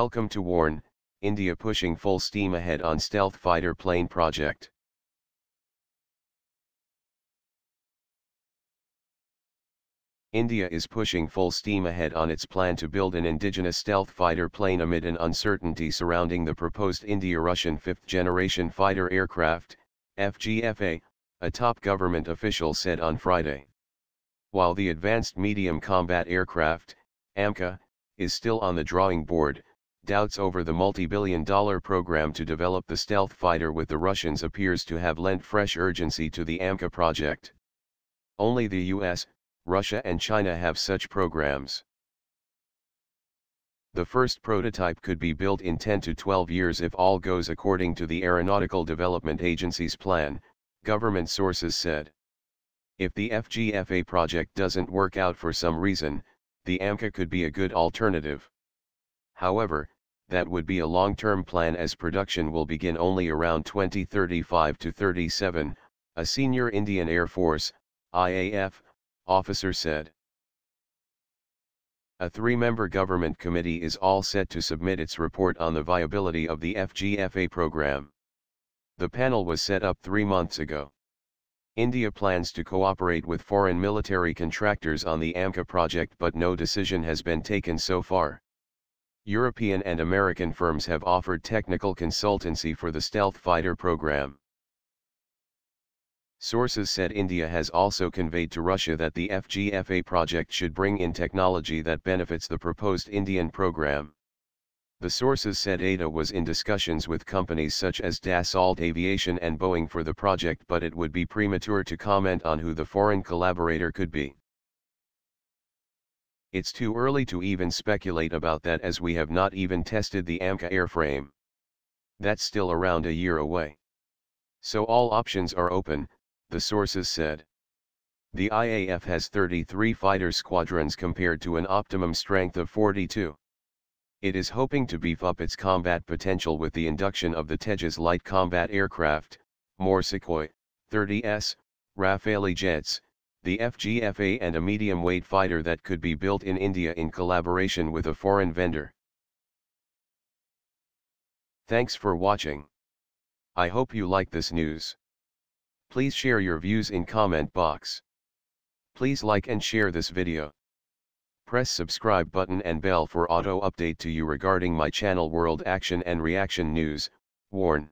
Welcome to Warn, India pushing full steam ahead on stealth fighter plane project. India is pushing full steam ahead on its plan to build an indigenous stealth fighter plane amid an uncertainty surrounding the proposed India-Russian fifth-generation fighter aircraft, FGFA, a top government official said on Friday. While the Advanced Medium Combat Aircraft, AMCA, is still on the drawing board, doubts over the multi-billion dollar program to develop the stealth fighter with the Russians appears to have lent fresh urgency to the AMCA project. Only the US, Russia and China have such programs. The first prototype could be built in 10 to 12 years if all goes according to the Aeronautical Development Agency's plan, government sources said. If the FGFA project doesn't work out for some reason, the AMCA could be a good alternative. However, that would be a long-term plan as production will begin only around 2035 to 37, a senior Indian Air Force, IAF, officer said. A three-member government committee is all set to submit its report on the viability of the FGFA program. The panel was set up three months ago. India plans to cooperate with foreign military contractors on the AMCA project but no decision has been taken so far. European and American firms have offered technical consultancy for the stealth fighter program. Sources said India has also conveyed to Russia that the FGFA project should bring in technology that benefits the proposed Indian program. The sources said ADA was in discussions with companies such as Dassault Aviation and Boeing for the project but it would be premature to comment on who the foreign collaborator could be. It's too early to even speculate about that as we have not even tested the AMCA airframe. That's still around a year away. So all options are open, the sources said. The IAF has 33 fighter squadrons compared to an optimum strength of 42. It is hoping to beef up its combat potential with the induction of the Tejas light combat aircraft, more Sukhoi, 30S, Rafale jets, the FGFA and a medium-weight fighter that could be built in India in collaboration with a foreign vendor. Thanks for watching. I hope you like this news. Please share your views in comment box. Please like and share this video. Press subscribe button and bell for auto update to you regarding my channel world action and reaction news, warn.